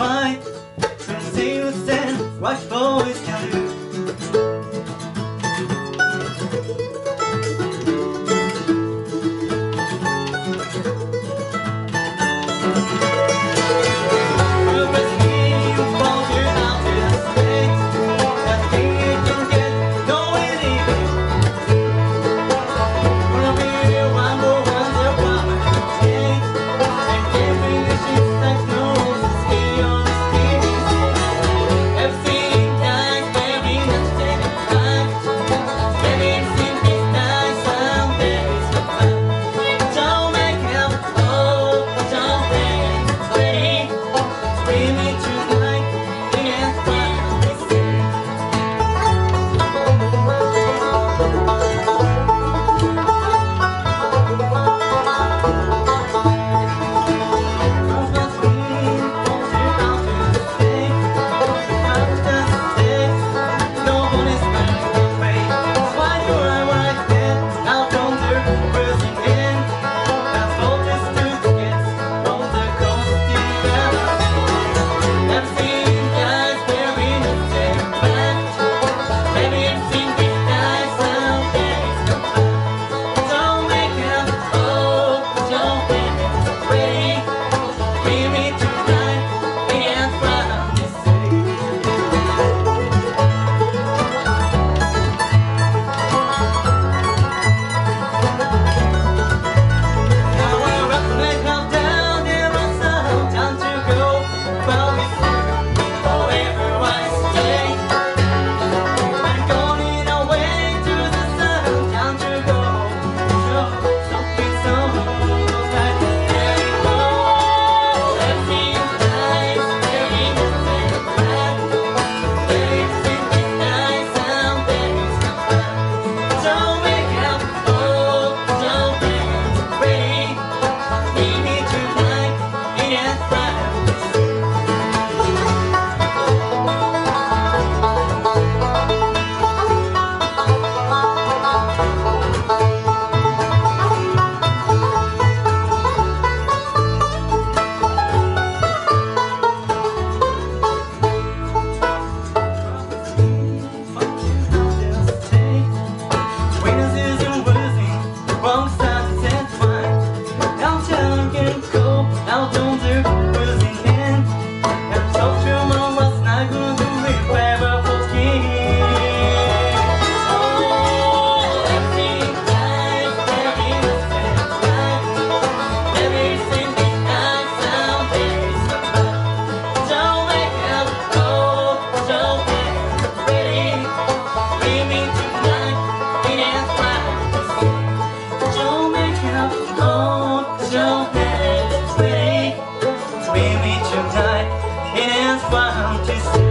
fight. Some sailors and watch boys. found to see.